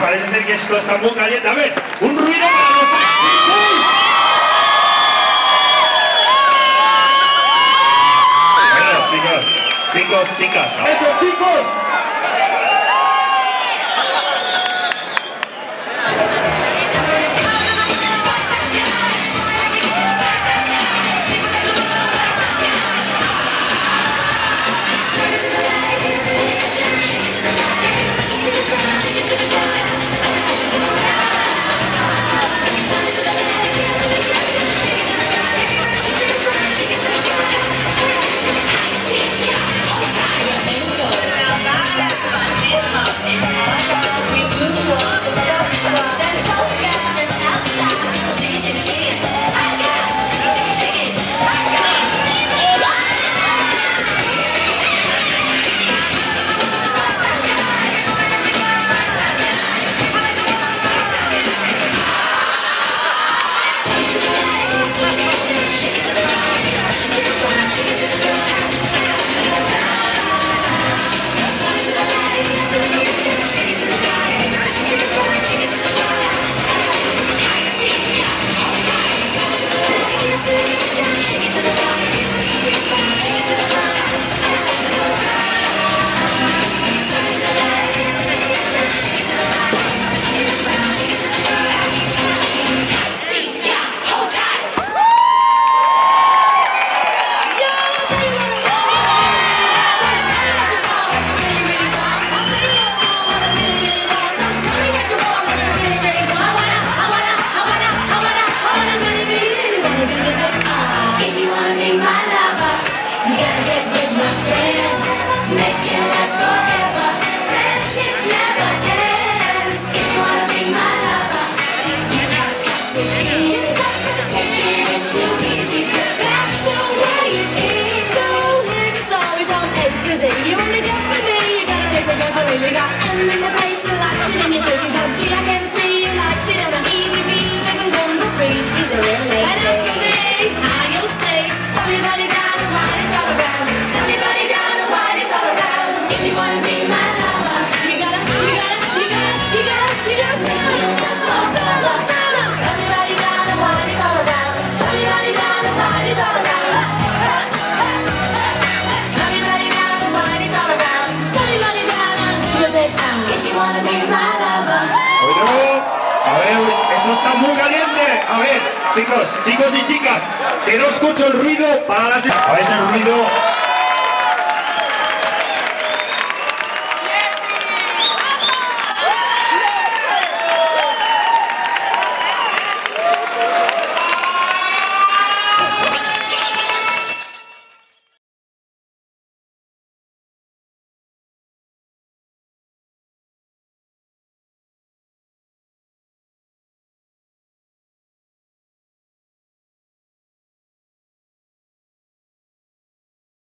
parece ser que esto está muy caliente. A ver, un ruido para los. Bueno, chicos, chicos, chicas. ¡Eso, chicos! Está muy caliente. A ver, chicos, chicos y chicas, que no escucho el ruido para las... A ver, ese ruido